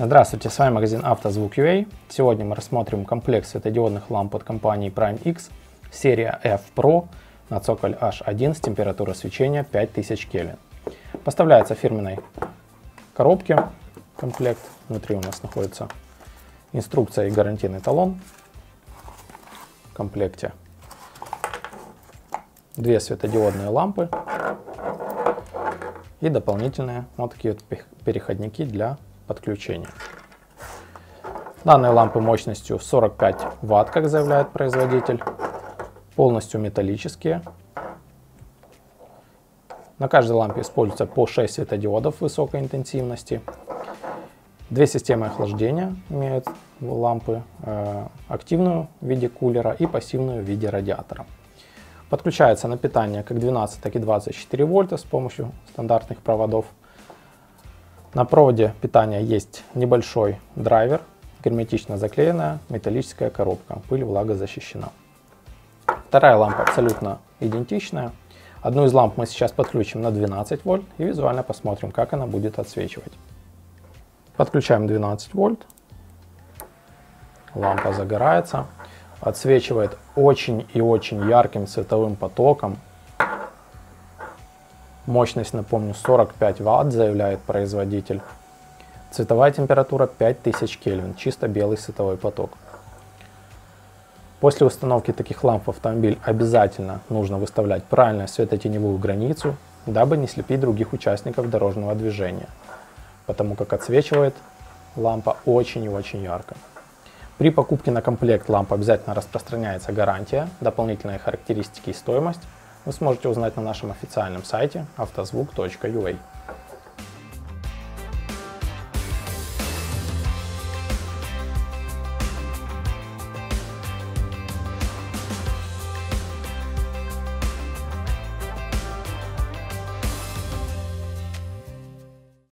Здравствуйте, с вами магазин «Автозвук.UA». Сегодня мы рассмотрим комплект светодиодных ламп от компании Prime X, серия F Pro на цоколь H1 с температурой свечения 5000 Кельвин. Поставляется в фирменной коробке комплект. Внутри у нас находится инструкция и гарантийный талон в комплекте. Две светодиодные лампы и дополнительные вот такие вот переходники для подключения. Данные лампы мощностью 45 Вт, как заявляет производитель, полностью металлические. На каждой лампе используется по 6 светодиодов высокой интенсивности. Две системы охлаждения имеют лампы, э, активную в виде кулера и пассивную в виде радиатора. Подключается на питание как 12, так и 24 вольта с помощью стандартных проводов. На проводе питания есть небольшой драйвер, герметично заклеенная металлическая коробка, пыль влага защищена. Вторая лампа абсолютно идентичная. Одну из ламп мы сейчас подключим на 12 вольт и визуально посмотрим, как она будет отсвечивать. Подключаем 12 вольт. Лампа загорается. Отсвечивает очень и очень ярким световым потоком. Мощность, напомню, 45 Вт, заявляет производитель. Цветовая температура 5000 Кельвин, чисто белый световой поток. После установки таких ламп в автомобиль обязательно нужно выставлять правильную светотеневую границу, дабы не слепить других участников дорожного движения, потому как отсвечивает лампа очень и очень ярко. При покупке на комплект ламп обязательно распространяется гарантия, дополнительные характеристики и стоимость вы сможете узнать на нашем официальном сайте автозвук.ua.